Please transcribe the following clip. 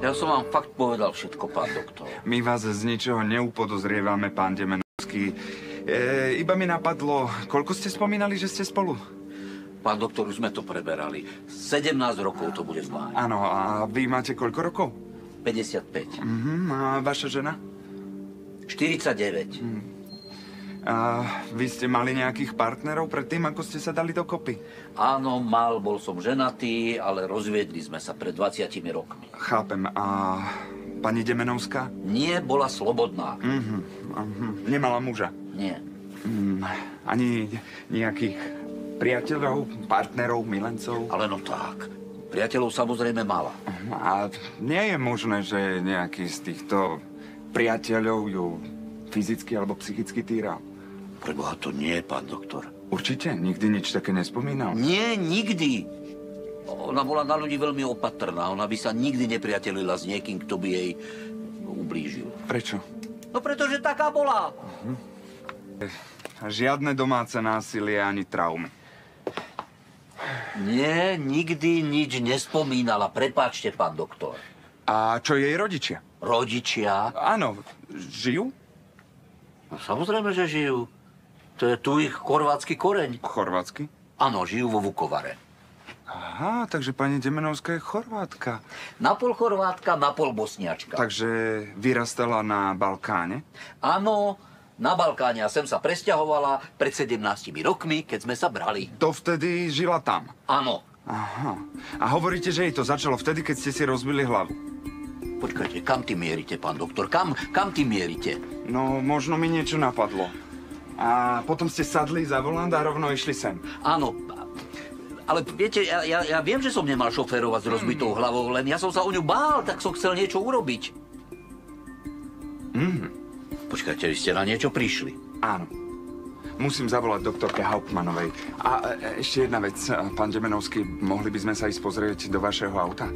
Ja som vám fakt povedal všetko, pán doktor. My vás z ničoho neupodozrievame, pán Demenovský. E, iba mi napadlo, koľko ste spomínali, že ste spolu? Pán doktor, už sme to preberali. 17 rokov to bude v máji. Áno, a vy máte koľko rokov? 55. Mhm, a vaša žena? 49. A vy ste mali nejakých partnerov predtým, ako ste sa dali dokopy? Áno, mal, bol som ženatý, ale rozviedli sme sa pred 20 rokmi. Chápem. A pani Demenovská? Nie bola slobodná. Mhm, mhm. Nemala muža? Nie. Mm, ani nejakých priateľov, partnerov, milencov? Ale no tak. Priateľov samozrejme mala. A nie je možné, že nejaký z týchto priateľov ju fyzicky alebo psychicky týral? Preboha to nie, pán doktor. Určite? Nikdy nič také nespomínal? Nie, nikdy. Ona bola na ľudí veľmi opatrná. Ona by sa nikdy nepriatelila s niekým, kto by jej ublížil. Prečo? No pretože taká bola. Žiadne domáce násilie ani traumy. Nie, nikdy nič nespomínala. Prepáčte, pán doktor. A čo jej rodičia? Rodičia? Áno, žijú? No, samozrejme, že žijú. To je tu ich chorvátsky koreň. Chorvátsky? Áno, žijú vo Vukovare. Aha, takže pani Demenovská je Chorvátka. Napol chorvátka, napol bosniačka. Takže vyrastala na Balkáne? Áno, na Balkáne a sem sa presťahovala pred 17 rokmi, keď sme sa brali. To vtedy žila tam? Áno. Aha. A hovoríte, že jej to začalo vtedy, keď ste si rozbili hlavu? Počkajte, kam ty mierite, pán doktor? Kam, kam ty mierite? No, možno mi niečo napadlo. A potom ste sadli za volant a rovno išli sem. Áno, ale viete, ja, ja, ja viem, že som nemal šoférovať s rozbitou hlavou, len ja som sa o ňu bál, tak som chcel niečo urobiť. Mm. Počkajte, vy ste na niečo prišli. Áno. Musím zavolať doktorke Hauptmanovej. A e, ešte jedna vec, pán Demenovský, mohli by sme sa ísť pozrieť do vašeho auta?